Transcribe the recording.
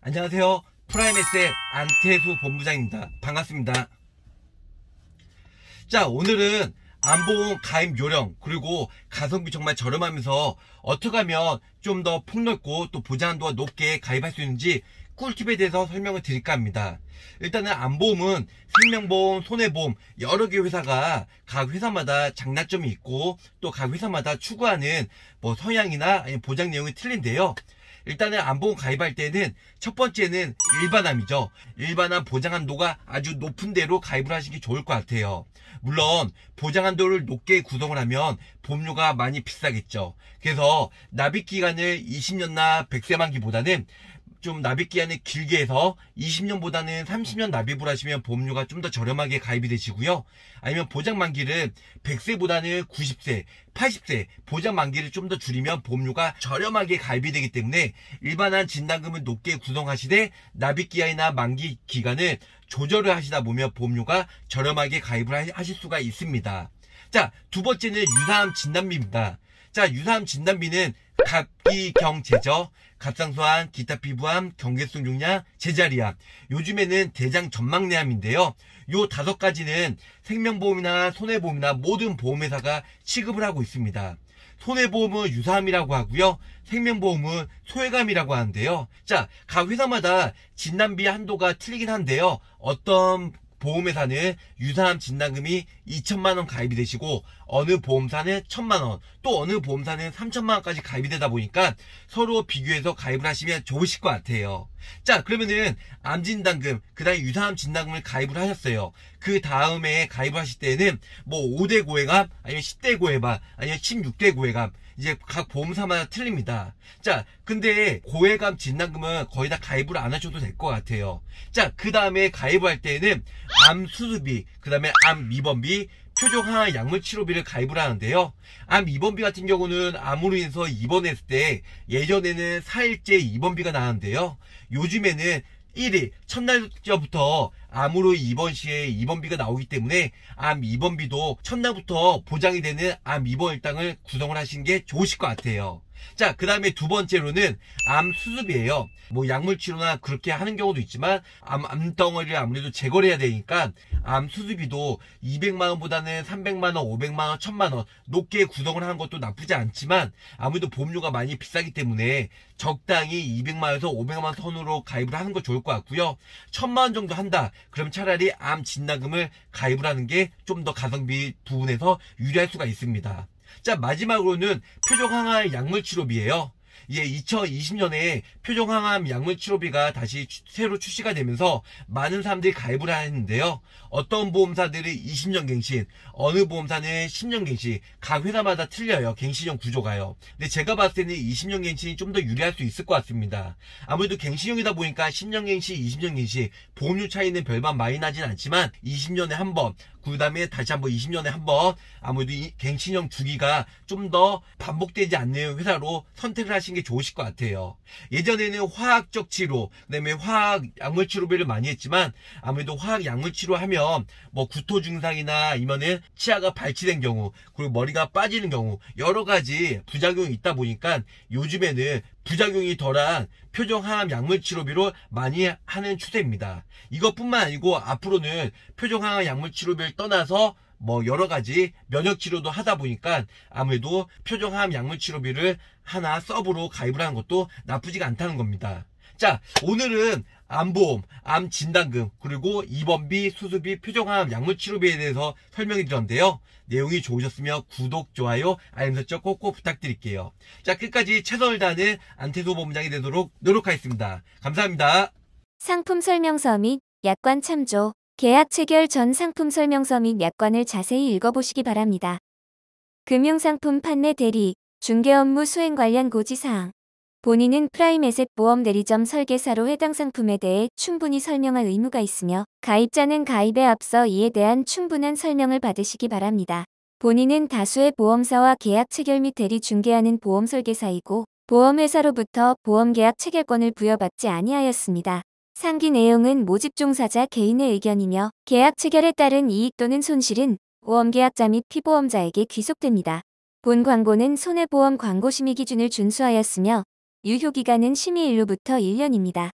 안녕하세요. 프라임에스의 안태수 본부장입니다. 반갑습니다. 자, 오늘은 암보험 가입 요령 그리고 가성비 정말 저렴하면서 어떻게 하면 좀 더 폭넓고 또 보장한도가 높게 가입할 수 있는지 꿀팁에 대해서 설명을 드릴까 합니다. 일단은 암보험은 생명보험, 손해보험 여러 개 회사가 각 회사마다 장단점이 있고 또 각 회사마다 추구하는 뭐 성향이나 보장 내용이 틀린데요. 일단은 안보험 가입할 때는 첫 번째는 일반암이죠. 일반암 보장 한도가 아주 높은 대로 가입을 하시기 좋을 것 같아요. 물론 보장 한도를 높게 구성을 하면 보험료가 많이 비싸겠죠. 그래서 납입 기간을 20년나 100세 만기보다는 좀 납입 기한을 길게 해서 20년보다는 30년 납입을 하시면 보험료가 좀 더 저렴하게 가입이 되시고요. 아니면 보장 만기를 100세보다는 90세, 80세 보장 만기를 좀 더 줄이면 보험료가 저렴하게 가입이 되기 때문에 일반한 진단금을 높게 구성하시되 납입 기한이나 만기 기간을 조절을 하시다 보면 보험료가 저렴하게 가입을 하실 수가 있습니다. 자, 두 번째는 유사암 진단비입니다. 자, 유사암 진단비는 갑기경 제저, 갑상소암, 기타 피부암, 경계성 용량, 제자리암. 요즘에는 대장 전망내암인데요. 요 다섯 가지는 생명보험이나 손해보험이나 모든 보험회사가 취급을 하고 있습니다. 손해보험은 유사암이라고 하고요. 생명보험은 소외감이라고 하는데요. 자, 각 회사마다 진단비 한도가 틀리긴 한데요. 어떤 보험회사는 유사암 진단금이 2천만원 가입이 되시고 어느 보험사는 1천만원 또 어느 보험사는 3천만원까지 가입이 되다 보니까 서로 비교해서 가입을 하시면 좋으실 것 같아요. 자 그러면은 암 진단금 그 다음에 유사암 진단금을 가입을 하셨어요 그 다음에 가입을 하실 때는 뭐 5대 고액암 아니면 10대 고액암 아니면 16대 고액암 이제 각 보험사마다 틀립니다. 자, 근데 고액암 진단금은 거의 다 가입을 안 하셔도 될 것 같아요. 자, 그 다음에 가입을 할 때는 암 수술비, 그 다음에 암 미번비, 표적 항암 약물 치료비를 가입을 하는데요. 암 입원비 같은 경우는 암으로 인해서 입원했을 때 예전에는 4일째 입원비가 나왔는데요. 요즘에는 1일 첫날부터 암으로 입원 시에 입원비가 나오기 때문에 암 입원비도 첫날부터 보장이 되는 암 입원 일당을 구성을 하신 게 좋으실 것 같아요. 자, 그 다음에 두 번째로는 암 수술비예요. 뭐 약물 치료나 그렇게 하는 경우도 있지만 암, 암덩어리를 아무래도 제거를 해야 되니까 암 수습비도 200만원보다는 300만원, 500만원, 1000만원 높게 구성을 하는 것도 나쁘지 않지만 아무래도 보험료가 많이 비싸기 때문에 적당히 200만원에서 500만원 선으로 가입을 하는 거 좋을 것 같고요. 1000만원 정도 한다. 그럼 차라리 암 진단금을 가입을 하는 게 좀 더 가성비 부분에서 유리할 수가 있습니다. 자 마지막으로는 표적항암 약물 치료비예요. 이제 2020년에 표정항암 약물치료비가 다시 새로 출시가 되면서 많은 사람들이 가입을 하는데요. 어떤 보험사들이 20년 갱신, 어느 보험사는 10년 갱신, 각 회사마다 틀려요. 갱신형 구조가요. 근데 제가 봤을 때는 20년 갱신이 좀 더 유리할 수 있을 것 같습니다. 아무래도 갱신형이다 보니까 10년 갱신, 20년 갱신, 보험료 차이는 별반 많이 나진 않지만 20년에 한 번, 그 다음에 다시 한번 20년에 한 번 아무래도 이 갱신형 주기가 좀 더 반복되지 않는 회사로 선택을 하신 게 좋으실 것 같아요. 예전에는 화학적 치료, 그 다음에 화학 약물 치료비를 많이 했지만 아무래도 화학 약물 치료하면 뭐 구토 증상이나 아니면은 치아가 발치된 경우, 그리고 머리가 빠지는 경우 여러 가지 부작용이 있다 보니까 요즘에는 부작용이 덜한 표정항암 약물 치료비로 많이 하는 추세입니다. 이것뿐만 아니고 앞으로는 표정항암 약물 치료비를 떠나서 뭐 여러 가지 면역 치료도 하다 보니까 아무래도 표정항암 약물 치료비를 하나 서브로 가입을 하는 것도 나쁘지가 않다는 겁니다. 자, 오늘은 암보험, 암 진단금, 그리고 입원비, 수술비, 표정암, 약물치료비에 대해서 설명해 드렸는데요. 내용이 좋으셨으면 구독, 좋아요, 알림 설정 꼭꼭 부탁드릴게요. 자, 끝까지 최선을 다하는 안태소 본부장이 되도록 노력하겠습니다. 감사합니다. 상품 설명서 및 약관 참조, 계약 체결 전 상품 설명서 및 약관을 자세히 읽어보시기 바랍니다. 금융상품 판매 대리, 중개 업무 수행 관련 고지사항 본인은 프라임에셋 보험 대리점 설계사로 해당 상품에 대해 충분히 설명할 의무가 있으며 가입자는 가입에 앞서 이에 대한 충분한 설명을 받으시기 바랍니다. 본인은 다수의 보험사와 계약 체결 및 대리 중개하는 보험 설계사이고 보험회사로부터 보험계약 체결권을 부여받지 아니하였습니다. 상기 내용은 모집 종사자 개인의 의견이며 계약 체결에 따른 이익 또는 손실은 보험계약자 및 피보험자에게 귀속됩니다. 본 광고는 손해보험 광고 심의 기준을 준수하였으며 유효기간은 심의일로부터 1년입니다.